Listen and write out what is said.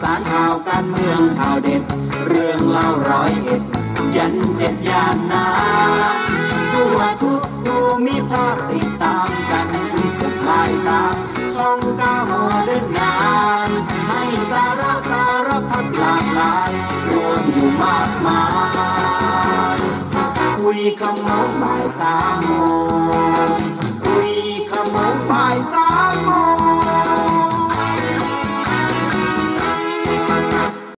สารข่าวการเมืองข่าวเด็ด เรื่องเล่าร้อยเอ็ด ยันเจ็ดยานนาทั่วทุกภูมิภาคติดตามกันถึงสุดลายสามช่องก้าโมเดินนานให้สาระสารพัดหลากหลาย รวมอยู่มากมายคุยคำนองบ่ายสามโมงคุยคำนองบ่ายสาม